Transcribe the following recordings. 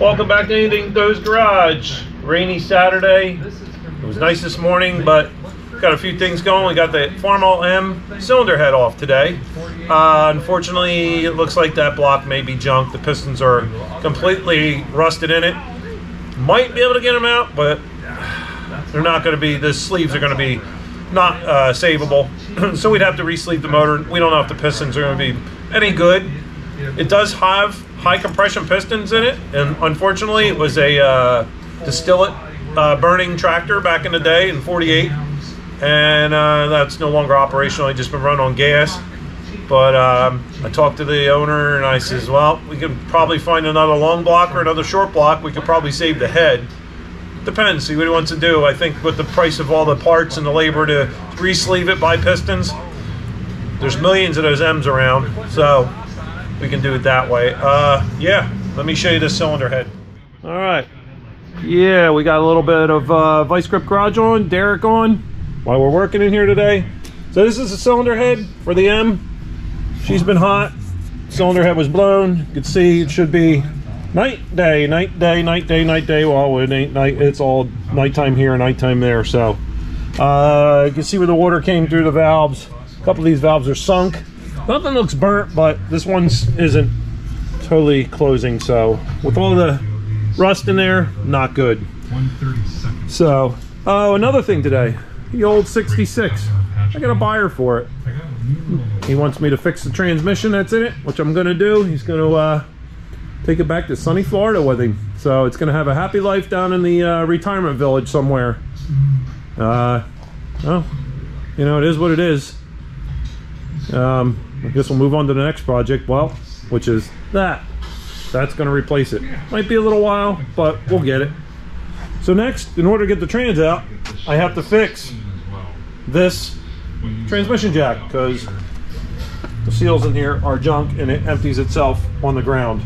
Welcome back to Anything Goes Garage. Rainy Saturday. It was nice this morning, but got a few things going. We got the Farmall M cylinder head off today. Uh, unfortunately, it looks like that block may be junk. The pistons are completely rusted in it. Might be able to get them out, but they're not going to be. The sleeves are going to be not uh, savable, so we'd have to re-sleeve the motor. We don't know if the pistons are going to be any good. It does have high compression pistons in it, and unfortunately, it was a uh, distillate uh, burning tractor back in the day in '48, and uh, that's no longer operational. It's just been run on gas. But um, I talked to the owner, and I says, "Well, we could probably find another long block or another short block. We could probably save the head." Depends. See what he wants to do. I think with the price of all the parts and the labor to re-sleeve it by pistons, there's millions of those M's around, so we can do it that way. Uh, yeah, let me show you the cylinder head. All right. Yeah, we got a little bit of uh, Vice Grip Garage on, Derek on, while we're working in here today. So this is the cylinder head for the M. She's been hot. Cylinder head was blown. You can see it should be night, day, night, day, night, day, night, day. Well, it ain't night. It's all nighttime here, nighttime there. So uh, you can see where the water came through the valves. A couple of these valves are sunk. Nothing looks burnt, but this one isn't totally closing. So with all the rust in there, not good. So, oh, another thing today, the old 66. I got a buyer for it. He wants me to fix the transmission that's in it, which I'm gonna do. He's gonna uh, take it back to sunny Florida with him. So it's gonna have a happy life down in the uh, retirement village somewhere. Uh, well, you know, it is what it is. Um, I guess we'll move on to the next project, well, which is that. That's going to replace it. Might be a little while, but we'll get it. So next, in order to get the trans out, I have to fix this transmission jack because the seals in here are junk and it empties itself on the ground.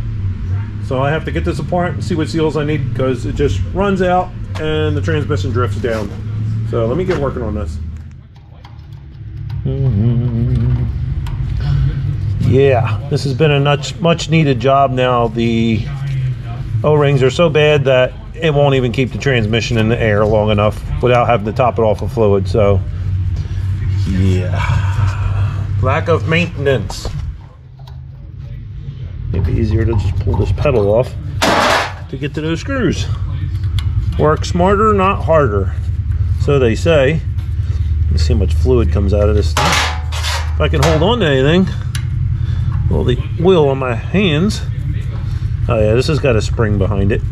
So I have to get this apart and see what seals I need because it just runs out and the transmission drifts down. So let me get working on this. Yeah, this has been a much, much needed job now. The O-rings are so bad that it won't even keep the transmission in the air long enough without having to top it off with fluid. So, yeah, lack of maintenance. Maybe easier to just pull this pedal off to get to those screws. Work smarter, not harder. So they say. Let's see how much fluid comes out of this thing. If I can hold on to anything, well, the wheel on my hands. Oh yeah, this has got a spring behind it.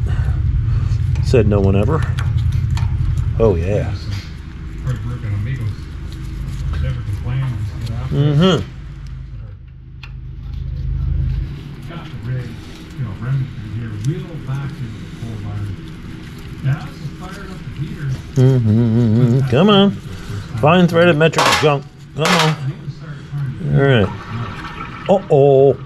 Said no one ever. Oh yeah. Mm-hmm. Mm-hmm. Come on. Fine threaded metric junk. Come on. All right. Uh-oh.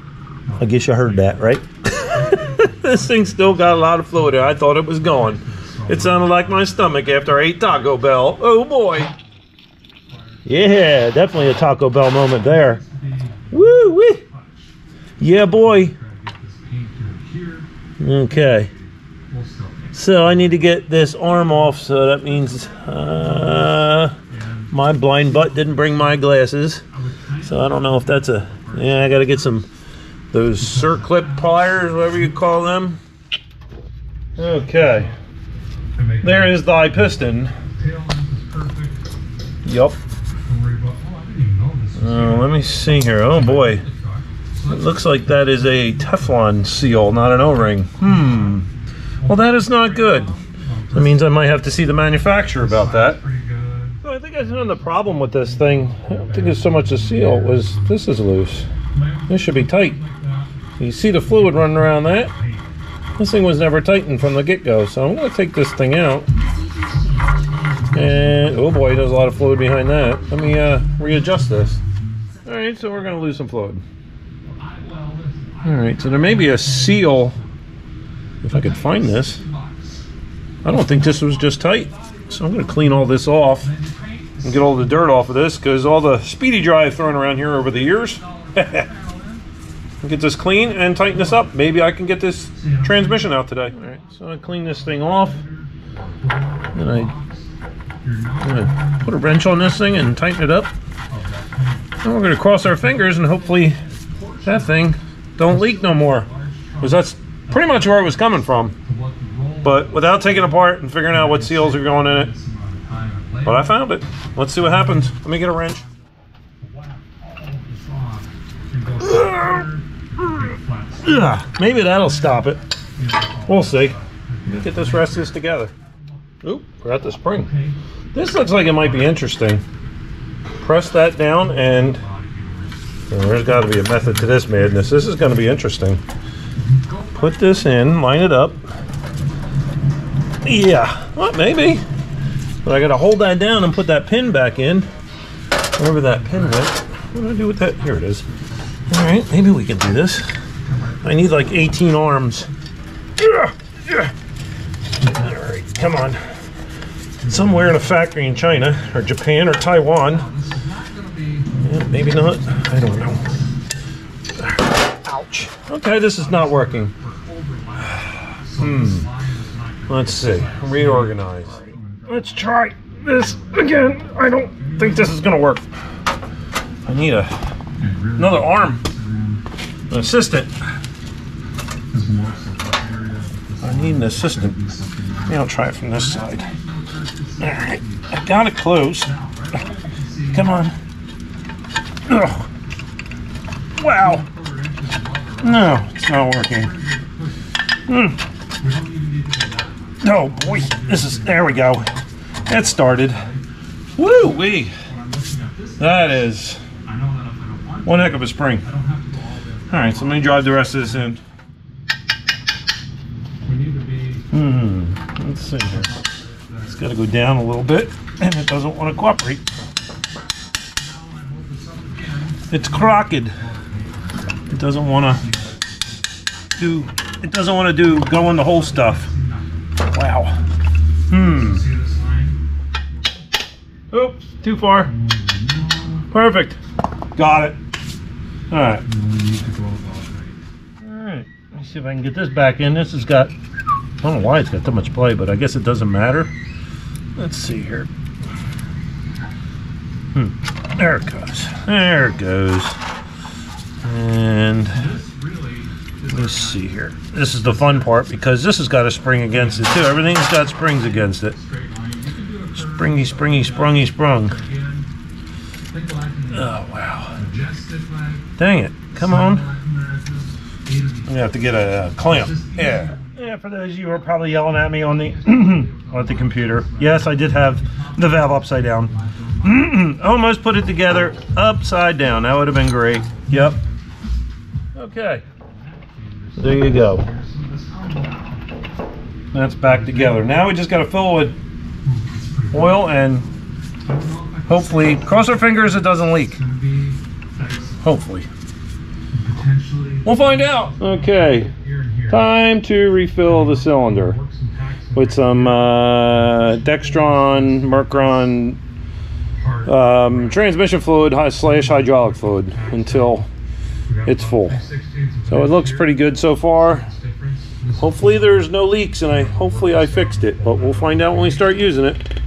I guess you heard that, right? this thing still got a lot of fluid in I thought it was gone. It sounded like my stomach after I ate Taco Bell. Oh boy. Yeah, definitely a Taco Bell moment there. Woo wee. Yeah, boy. Okay. So I need to get this arm off, so that means uh, my blind butt didn't bring my glasses. So I don't know if that's a yeah, I gotta get some those circlip pliers, whatever you call them. Okay. There is thy piston. Yup. Uh, let me see here. Oh boy. It looks like that is a Teflon seal, not an O-ring. Hmm. Well, that is not good. That means I might have to see the manufacturer about that. I found the problem with this thing. I don't think it's so much a seal. Was this is loose. This should be tight. You see the fluid running around that? This thing was never tightened from the get-go, so I'm going to take this thing out. And, oh boy, there's a lot of fluid behind that. Let me uh, readjust this. Alright, so we're going to lose some fluid. Alright, so there may be a seal, if I could find this. I don't think this was just tight. So I'm going to clean all this off and get all the dirt off of this because all the speedy dry I've thrown around here over the years. get this clean and tighten this up. Maybe I can get this transmission out today. All right, so I clean this thing off. And I, put a wrench on this thing and tighten it up. And we're gonna cross our fingers and hopefully that thing don't leak no more. Because that's pretty much where it was coming from. But without taking apart and figuring out what seals are going in it. But I found it. Let's see what happens. Let me get a wrench. Ugh, maybe that'll stop it. We'll see. Let me get this rest of this together. Oop, forgot the spring. This looks like it might be interesting. Press that down and there's got to be a method to this madness. This is going to be interesting. Put this in, line it up. Yeah, well, maybe. But I got to hold that down and put that pin back in. Wherever that pin went. What do I do with that? Here it is. All right, maybe we can do this. I need like 18 arms. Yeah. All right, come on. Somewhere in a factory in China or Japan or Taiwan. Yeah, maybe not. I don't know. Ouch. Okay, this is not working. Hmm. Let's see. Reorganize. Let's try this again. I don't think this is gonna work. I need a another arm. An assistant. I need an assistant. Maybe I'll try it from this side. Alright. I got it close. Come on. Ugh. Wow. No, it's not working. Hmm. Oh boy, this is, there we go. It started. Woo wee. That is one heck of a spring. Alright, so let me drive the rest of this in. Hmm, let's see here. It's got to go down a little bit, and it doesn't want to cooperate. It's crocked. It doesn't want to do. It doesn't want to do going the whole stuff. Too far. Perfect. Got it. All right. All right. Let me see if I can get this back in. This has got. I don't know why it's got so much play, but I guess it doesn't matter. Let's see here. Hmm. There it goes. There it goes. And let's see here. This is the fun part because this has got a spring against it too. Everything's got springs against it. Springy, springy, sprungy, sprung. Oh wow. Dang it. Come on. I'm gonna have to get a, clamp. Yeah. Yeah, for those of you who are probably yelling at me on the on the computer. Yes, I did have the valve upside down. Almost put it together upside down. That would have been great. Yep. Okay. There you go. That's back together. Now we just got to fill it oil and hopefully, cross our fingers it doesn't leak. Hopefully. We'll find out. Okay. Time to refill the cylinder with some uh, Dextron, Mercron um, transmission fluid slash hydraulic fluid until it's full. So it looks pretty good so far. Hopefully there's no leaks and I hopefully I fixed it, but we'll find out when we start using it.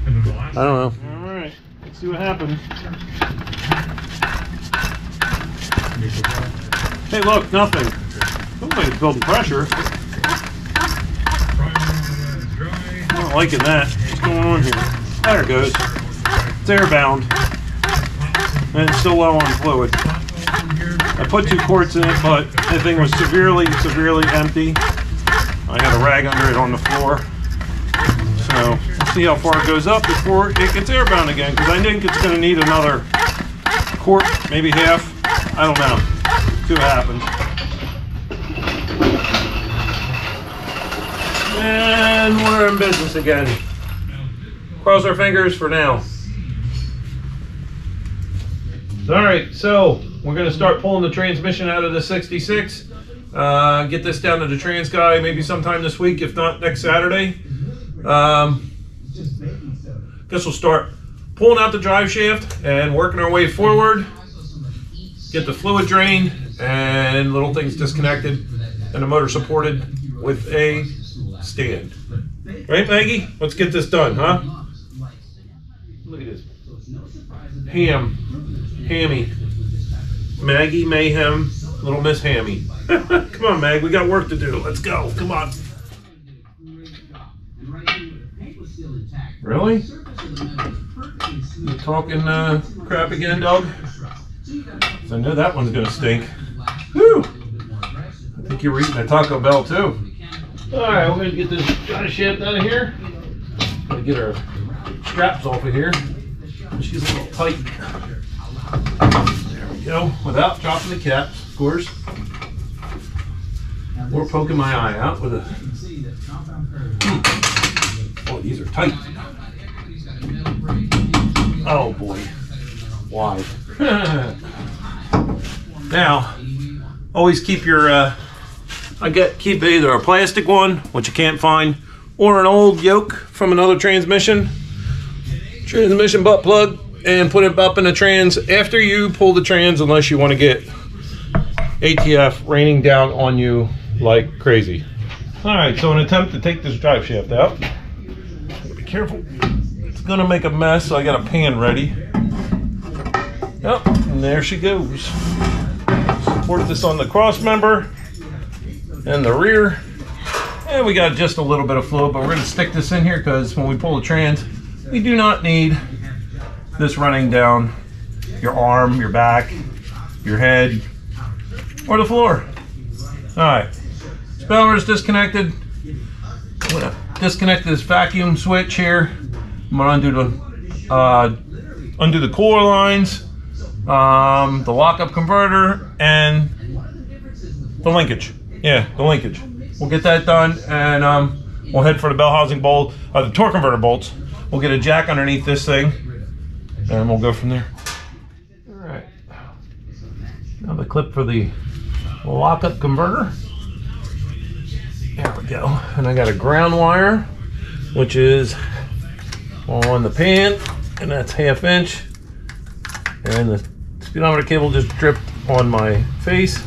I don't know. All right, let's see what happens. Hey, look, nothing. Somebody's building pressure. I'm not liking that. What's going on here? There it goes. It's airbound. And it's still low on fluid. I put two quarts in it, but the thing was severely, severely empty. I got a rag under it on the floor. See how far it goes up before it gets airbound again, because I think it's going to need another quart, maybe half. I don't know. See what happens. And we're in business again. Cross our fingers for now. All right, so we're going to start pulling the transmission out of the 66. Uh, get this down to the trans guy maybe sometime this week, if not next Saturday. Um, guess we'll start pulling out the drive shaft and working our way forward. get the fluid drain and little things disconnected and the motor supported with a stand. Right, Maggie? Let's get this done, huh? Look at this. Ham. Hammy. Maggie Mayhem, Little Miss Hammy. Come on, Mag, we got work to do. Let's go. Come on. Really? You talking uh, crap again, dog? I know that one's gonna stink. Whew! I think you were eating a Taco Bell too. Alright, we're gonna get this shaft out of here. Gotta get our straps off of here. She's a little tight. There we go. Without dropping the caps, of course. Or poking my eye out with a. Hmm. Oh, these are tight. Oh boy. Why? now, always keep your. Uh, I get keep either a plastic one, which you can't find, or an old yoke from another transmission, transmission butt plug, and put it up in the trans after you pull the trans, unless you want to get ATF raining down on you like crazy. All right, so an attempt to take this drive shaft out. Be careful. Gonna make a mess, so I got a pan ready. Yep, and there she goes. Support this on the cross member and the rear. And we got just a little bit of flow, but we're gonna stick this in here because when we pull the trans, we do not need this running down your arm, your back, your head, or the floor. All right, speller is disconnected. I'm gonna disconnect this vacuum switch here. I'm gonna undo the uh, undo the core lines, um, the lockup converter, and the linkage. Yeah, the linkage. We'll get that done, and um, we'll head for the bell housing bolt, uh, the torque converter bolts. We'll get a jack underneath this thing, and we'll go from there. All right. Now the clip for the lockup converter. There we go. And I got a ground wire, which is on the pan, and that's half inch. And the speedometer cable just dripped on my face.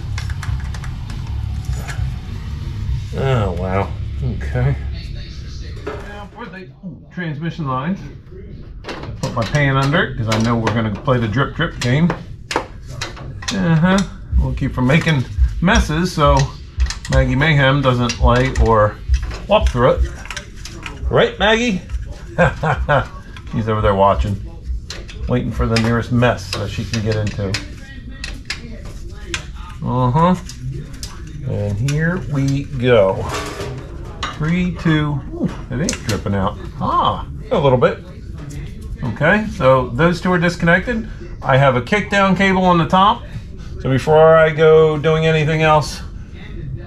Oh, wow. Okay. Now for the transmission lines, put my pan under it because I know we're going to play the drip drip game. Uh-huh. We'll keep from making messes so Maggie Mayhem doesn't lay or walk through it. Right, Maggie? She's over there watching, waiting for the nearest mess that she can get into. Uh-huh. And here we go. Three, two, ooh, it ain't dripping out. Ah, a little bit. Okay, so those two are disconnected. I have a kick down cable on the top. So before I go doing anything else,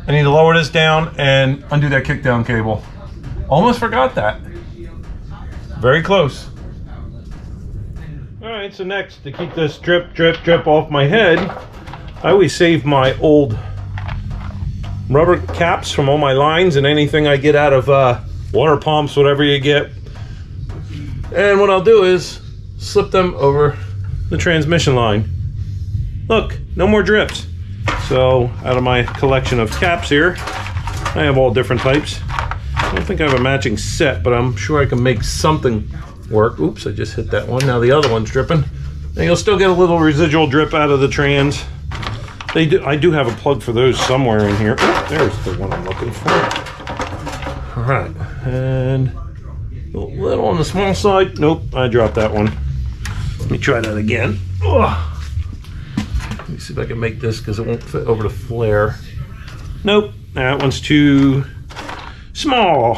I need to lower this down and undo that kick down cable. Almost forgot that. Very close. All right, so next, to keep this drip, drip, drip off my head, I always save my old rubber caps from all my lines and anything I get out of uh, water pumps, whatever you get. And what I'll do is slip them over the transmission line. Look, no more drips. So out of my collection of caps here, I have all different types. I don't think I have a matching set, but I'm sure I can make something work. Oops, I just hit that one. Now the other one's dripping. And you'll still get a little residual drip out of the trans. They do. I do have a plug for those somewhere in here. Oh, there's the one I'm looking for. All right, and a little on the small side. Nope, I dropped that one. Let me try that again. Let me see if I can make this because it won't fit over the flare. Nope, that one's too small.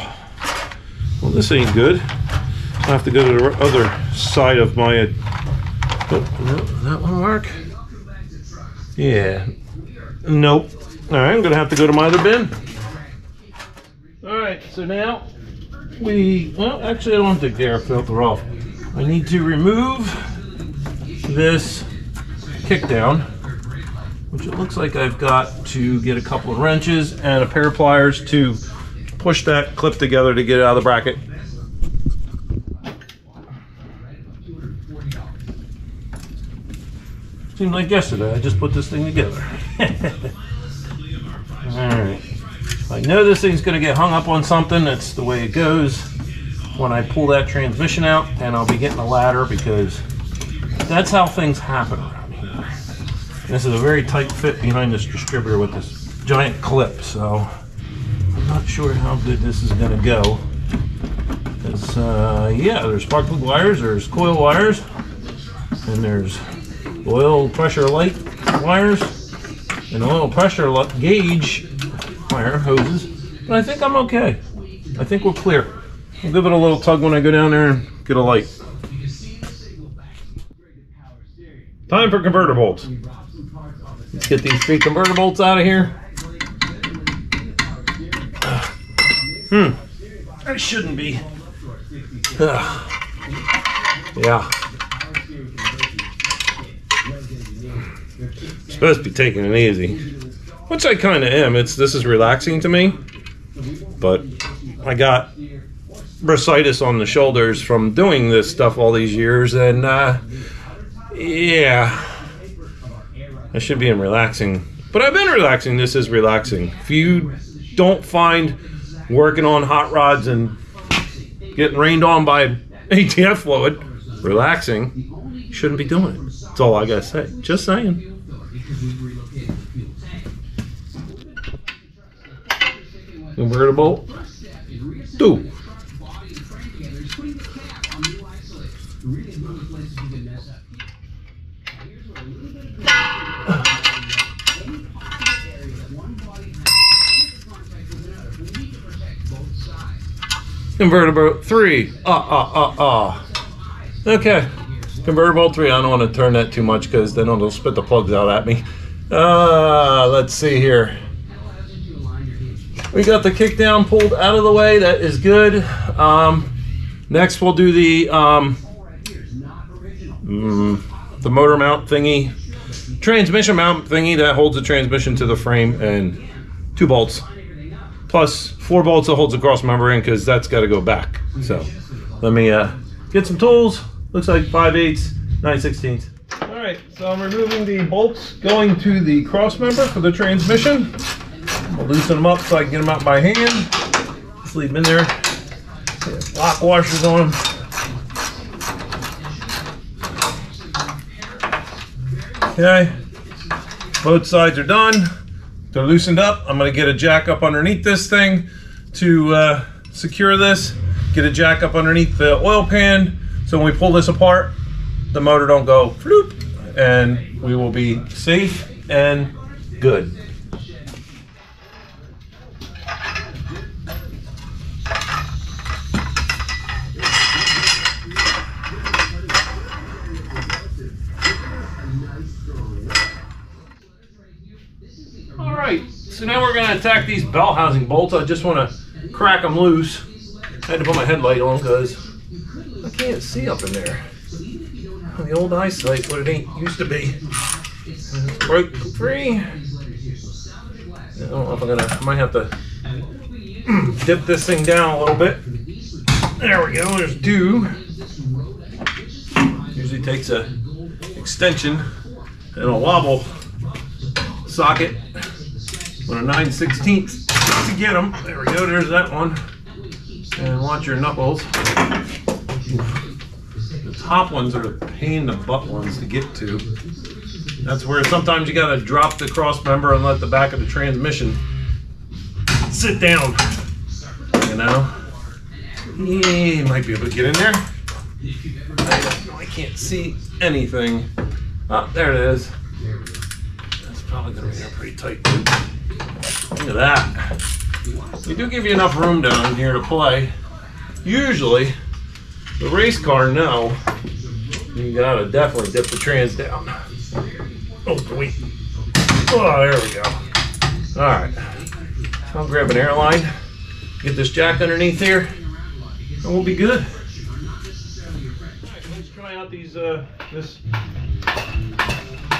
Well, this ain't good. I have to go to the other side of my. Oh, no, that one work? Yeah. Nope. All right, I'm gonna have to go to my other bin. All right, so now we, well, actually I don't take the air filter off. I need to remove this kick down, which it looks like I've got to get a couple of wrenches and a pair of pliers to push that clip together to get it out of the bracket. Seemed like yesterday. I just put this thing together. Alright. I know this thing's going to get hung up on something. That's the way it goes when I pull that transmission out. And I'll be getting a ladder because that's how things happen around here. This is a very tight fit behind this distributor with this giant clip. So not sure how good this is going to go. Because, uh, yeah, there's spark plug wires, there's coil wires, and there's oil pressure light wires, and oil pressure gauge wire hoses. But I think I'm okay. I think we're clear. I'll give it a little tug when I go down there and get a light. Time for converter bolts. Let's get these three converter bolts out of here. Hmm. I shouldn't be. Ugh. Yeah. supposed to be taking it easy, which I kind of am. It's this is relaxing to me, but I got bursitis on the shoulders from doing this stuff all these years, and uh, yeah, I should be in relaxing. But I've been relaxing. This is relaxing. If you don't find working on hot rods and getting rained on by ATF fluid relaxing, shouldn't be doing it. That's all I gotta say. Just saying. Converter bolt. Two. Converter bolt three. Ah, ah, ah, ah. Okay. Converter bolt three. I don't want to turn that too much because then it'll spit the plugs out at me. Uh, let's see here. We got the kick down pulled out of the way. That is good. Um, next, we'll do the um, mm, the motor mount thingy, transmission mount thingy that holds the transmission to the frame, and two bolts plus four bolts that holds the cross member in because that's got to go back. So let me uh, get some tools. Looks like 5 eighths, 9 16ths. All right, so I'm removing the bolts going to the cross member for the transmission. I'll loosen them up so I can get them out by hand. Just leave them in there. Lock washers on them. Okay, both sides are done. They're loosened up. I'm gonna get a jack up underneath this thing to uh, secure this. Get a jack up underneath the oil pan. So when we pull this apart, the motor don't go floop and we will be safe and good. So now we're going to attack these bell housing bolts. I just want to crack them loose. I had to put my headlight on because I can't see up in there. The old eyesight, what it ain't used to be. Broke free. I don't know if I'm gonna, I might have to dip this thing down a little bit. There we go, there's two. Usually takes a extension and a wobble socket on a 9 16 to get them. There we go, there's that one. And watch your knuckles. The top ones are the pain in the butt ones to get to. That's where sometimes you gotta drop the cross member and let the back of the transmission sit down. You know? You might be able to get in there. I, I can't see anything. Oh, there it is. That's probably gonna be pretty tight. Look at that. We do give you enough room down here to play. Usually, the race car, no. You gotta definitely dip the trans down. Oh, wait. Oh, there we go. All right. I'll grab an airline, get this jack underneath here, and we'll be good. Let's try out these, uh, this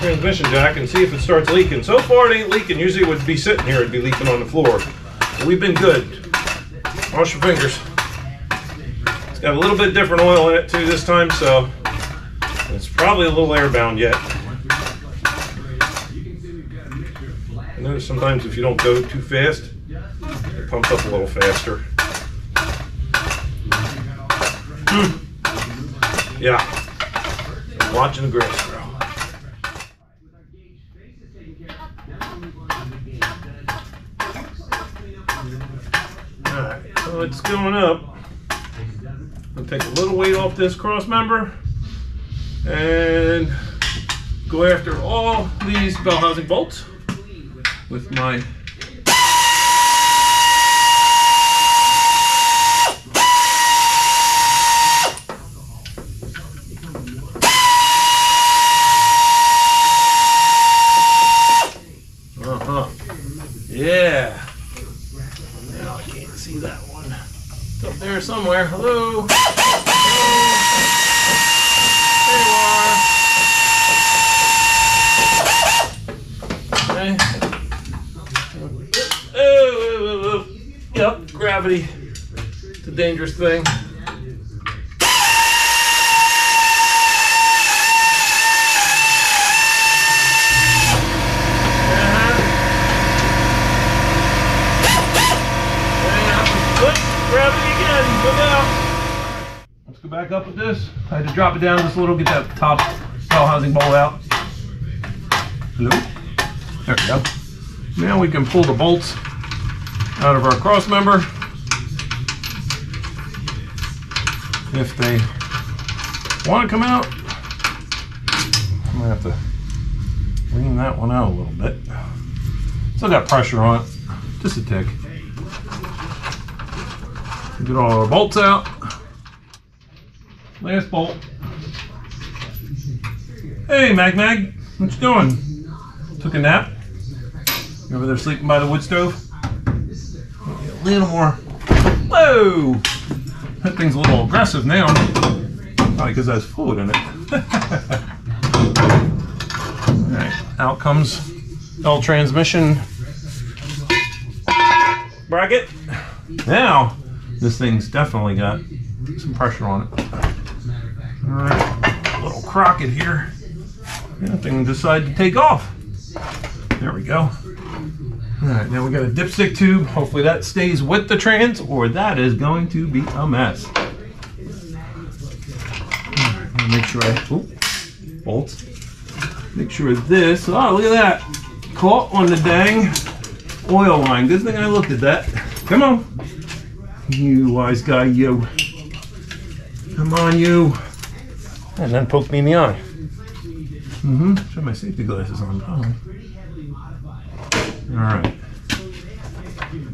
transmission jack and see if it starts leaking. So far it ain't leaking. Usually it would be sitting here, it'd be leaking on the floor. But we've been good. Wash your fingers. It's got a little bit different oil in it too this time, so it's probably a little airbound yet. I notice sometimes if you don't go too fast, it pumps up a little faster. Hmm. Yeah. Watching the grass grow. Alright, so it's going up. I'll take a little weight off this cross member and go after all these bell housing bolts with my Uh-huh. Yeah. Now I can't see that one. It's there somewhere. Hello. There you are. Okay. Oh, oh, oh, oh. Yep, gravity. It's a dangerous thing. Good. Gravity again. Look out. Let's go back up with this. I had to drop it down just a little, get that top bell housing bolt out. Hello? There we go. Now we can pull the bolts out of our cross member. If they want to come out, I'm gonna have to lean that one out a little bit. Still got pressure on it, just a tick. Get all our bolts out. Last bolt. Hey, Mag Mag, what you doing? Took a nap? You over there sleeping by the wood stove? A little more. Whoa! That thing's a little aggressive now. Probably because there's fluid in it. Alright, out comes L transmission bracket. Now, this thing's definitely got some pressure on it. Alright, little Crockett here. That thing decided to take off. There we go. Alright, now we got a dipstick tube. Hopefully that stays with the trans or that is going to be a mess. Alright, make sure I, oop, bolts. Make sure this, oh look at that. Caught on the dang oil line. Good thing I looked at that. Come on. You wise guy, you. Come on, you. And then poke me in the eye. Mm-hmm. Should my safety glasses on. Oh. All right.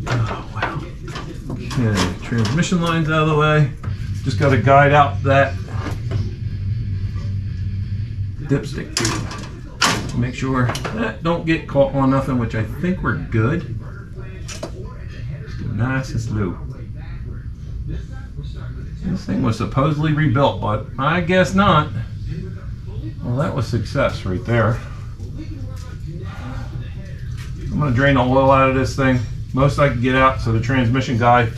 Oh, wow. Okay, transmission lines out of the way. Just got to guide out that dipstick tube. Make sure that don't get caught on nothing, which I think we're good. Nice and slow. This thing was supposedly rebuilt, but I guess not. Well, that was success right there. I'm gonna drain the oil out of this thing. Most I can get out so the transmission guy,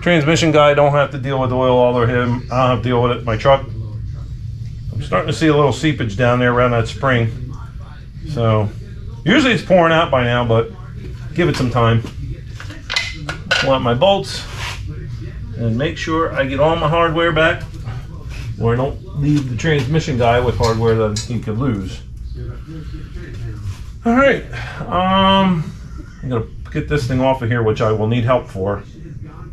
transmission guy don't have to deal with oil all or him. I don't have to deal with it my truck. I'm starting to see a little seepage down there around that spring. So usually it's pouring out by now, but give it some time. Pull out my bolts and make sure I get all my hardware back or I don't leave the transmission guy with hardware that he could lose. All right, um, I'm gonna get this thing off of here, which I will need help for.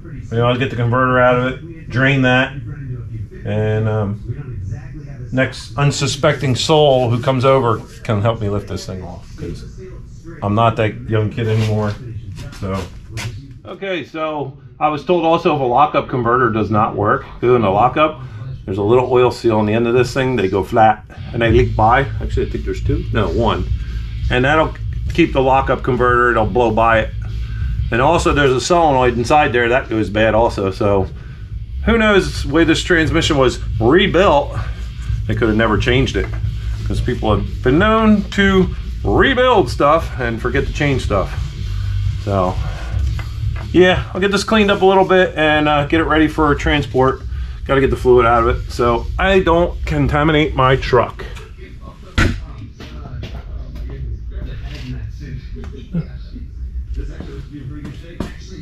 You know, I'll get the converter out of it, drain that, and um, next unsuspecting soul who comes over can help me lift this thing off because I'm not that young kid anymore. So, okay, so I was told also if a lockup converter does not work, doing a lockup, there's a little oil seal on the end of this thing. They go flat and they leak by. Actually, I think there's two. No, one. And that'll keep the lockup converter. It'll blow by it. And also, there's a solenoid inside there that goes bad also. So, who knows way this transmission was rebuilt? They could have never changed it because people have been known to rebuild stuff and forget to change stuff. So, yeah, I'll get this cleaned up a little bit and uh, get it ready for transport. Got to get the fluid out of it so I don't contaminate my truck.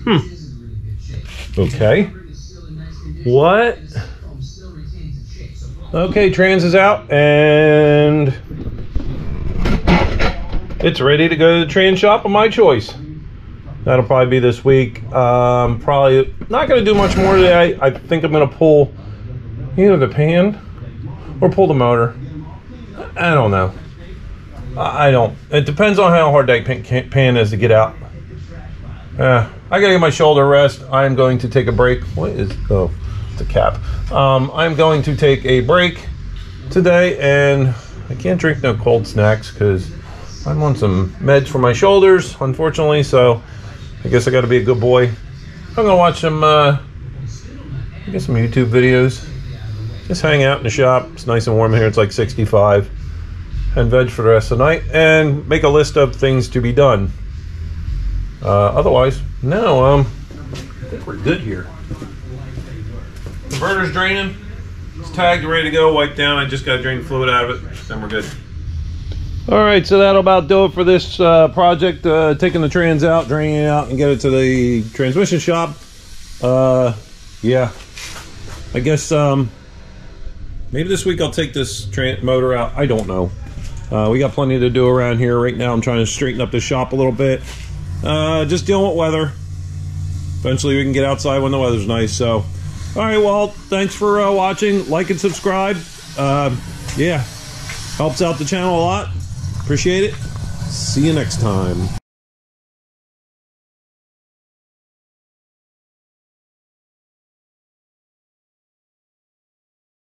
Hmm. Okay. What? Okay, trans is out and it's ready to go to the trans shop of my choice. That'll probably be this week. Um, probably not going to do much more today. I think I'm going to pull either the pan or pull the motor. I don't know. I don't. It depends on how hard that pan is to get out. Uh, I gotta get my shoulder rest. I am going to take a break. What is? Oh, it's a cap. Um, I'm going to take a break today, and I can't drink no cold snacks because I'm on some meds for my shoulders, unfortunately. So I guess I got to be a good boy. I'm gonna watch some, uh, some YouTube videos. Just hang out in the shop. It's nice and warm here. It's like 65. And veg for the rest of the night, and make a list of things to be done. Uh, otherwise, no. Um, I think we're good here. Converter's draining. It's tagged, and ready to go, wiped down. I just got to drain the fluid out of it. Then we're good. All right, so that'll about do it for this uh, project. Uh, taking the trans out, draining it out, and get it to the transmission shop. Uh, yeah, I guess um, maybe this week I'll take this motor out. I don't know. Uh, we got plenty to do around here right now. I'm trying to straighten up the shop a little bit. Uh, just dealing with weather. Eventually, we can get outside when the weather's nice. So, all right, well, thanks for uh, watching. Like and subscribe. Uh, yeah, helps out the channel a lot. Appreciate it. See you next time.